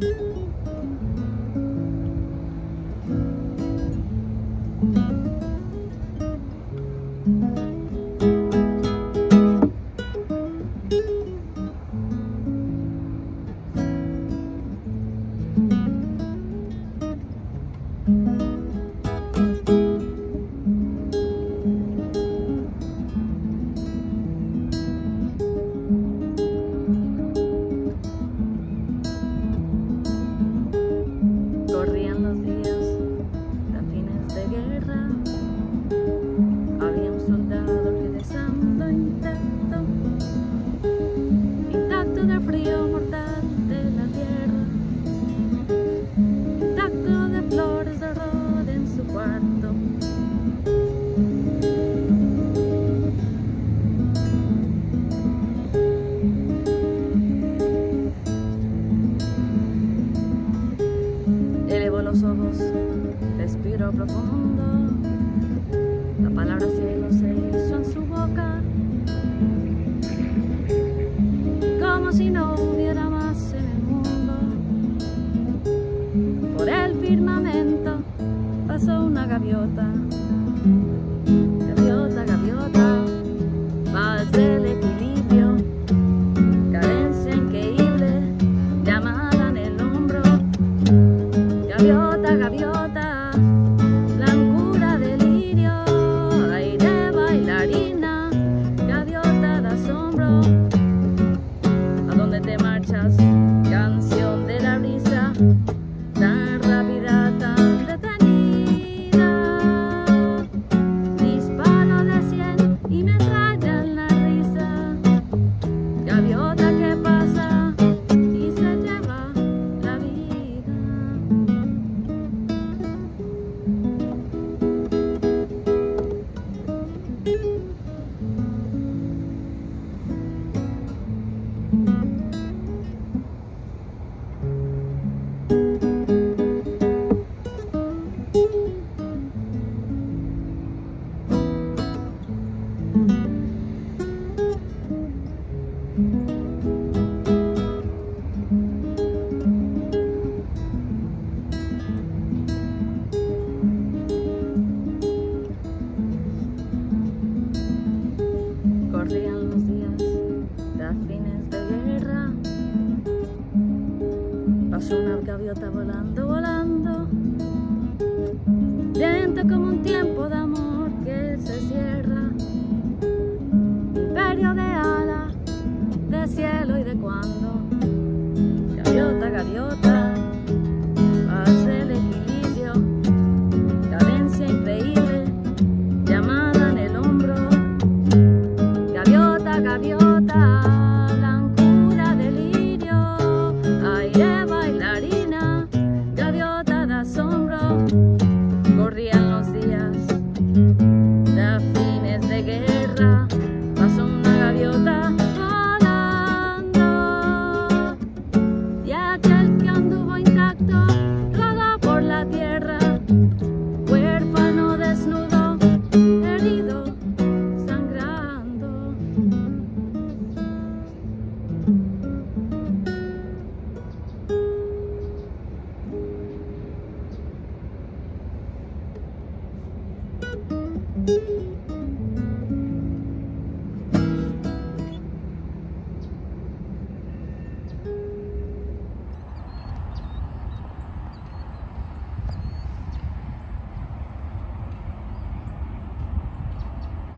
thank you respiro profundo. La palabra cielo se hizo en su boca, como si no hubiera más en el mundo. Por el firmamento pasó una gaviota. para fines de guerra. Pasó una gaviota volando, volando, lento como un tiempo de amor que se cierra. Mm-hmm.